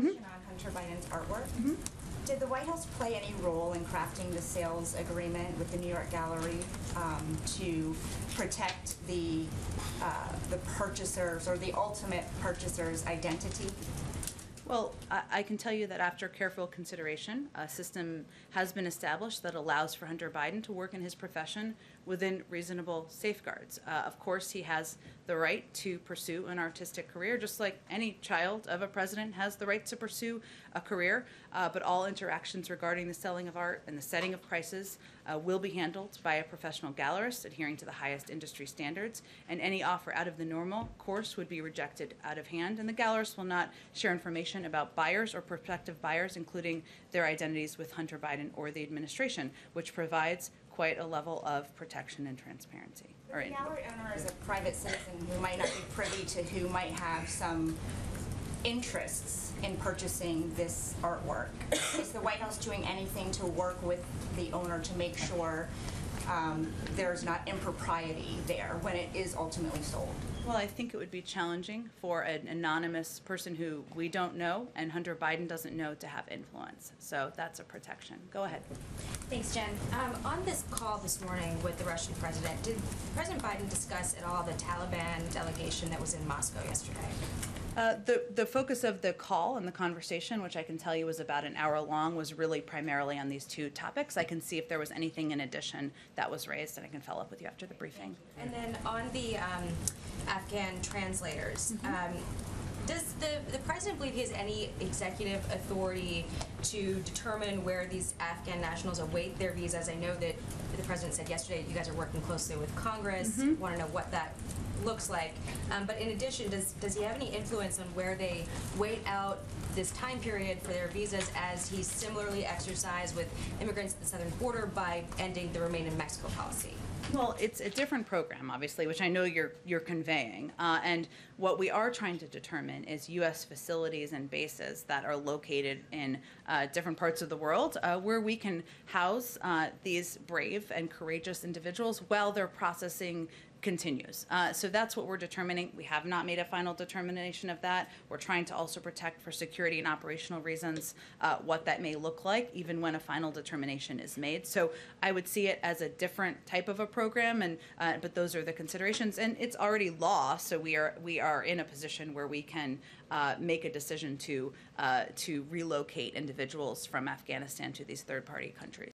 question on Hunter Biden's artwork. Mm-hmm. Did the White House play any role in crafting the sales agreement with the New York Gallery um, to protect the, uh, the purchasers or the ultimate purchaser's identity? Well, I, I can tell you that after careful consideration, a system has been established that allows for Hunter Biden to work in his profession within reasonable safeguards. Uh, of course, he has the right to pursue an artistic career, just like any child of a president has the right to pursue a career. Uh, but all interactions regarding the selling of art and the setting of prices uh, will be handled by a professional gallerist adhering to the highest industry standards, and any offer out of the normal course would be rejected out of hand. And the gallerist will not share information about buyers or prospective buyers, including their identities with Hunter Biden or the administration, which provides quite a level of protection and transparency. The Or in- gallery owner is a private citizen who might not be privy to who might have some interests in purchasing this artwork. Is the White House doing anything to work with the owner to make sure um, there's not impropriety there when it is ultimately sold? Well, I think it would be challenging for an anonymous person who we don't know and Hunter Biden doesn't know to have influence. So that's a protection. Go ahead. Thanks, Jen. Um, on this call this morning with the Russian president, did President Biden discuss at all the Taliban delegation that was in Moscow yesterday? Uh, the the focus of the call and the conversation, which I can tell you was about an hour long, was really primarily on these two topics. I can see if there was anything in addition that was raised, and I can follow up with you after the briefing. And then on the um, Afghan translators, um, does the, the president believe he has any executive authority to determine where these Afghan nationals await their visas? I know that the president said yesterday you guys are working closely with Congress. Want to know what that looks like. Um, but in addition, does does he have any influence on where they wait out this time period for their visas as he similarly exercised with immigrants at the southern border by ending the Remain in Mexico policy? Well, it's a different program, obviously, which I know you're you're conveying. Uh, and what we are trying to determine is U.S. facilities and bases that are located in uh, different parts of the world, uh, where we can house uh, these brave and courageous individuals while they're processing continues. Uh, so that's what we're determining. We have not made a final determination of that. We're trying to also protect for security and operational reasons uh, what that may look like, even when a final determination is made. So I would see it as a different type of a program, and uh, but those are the considerations. And it's already law, so we are we are in a position where we can uh, make a decision to uh, to relocate individuals from Afghanistan to these third party countries.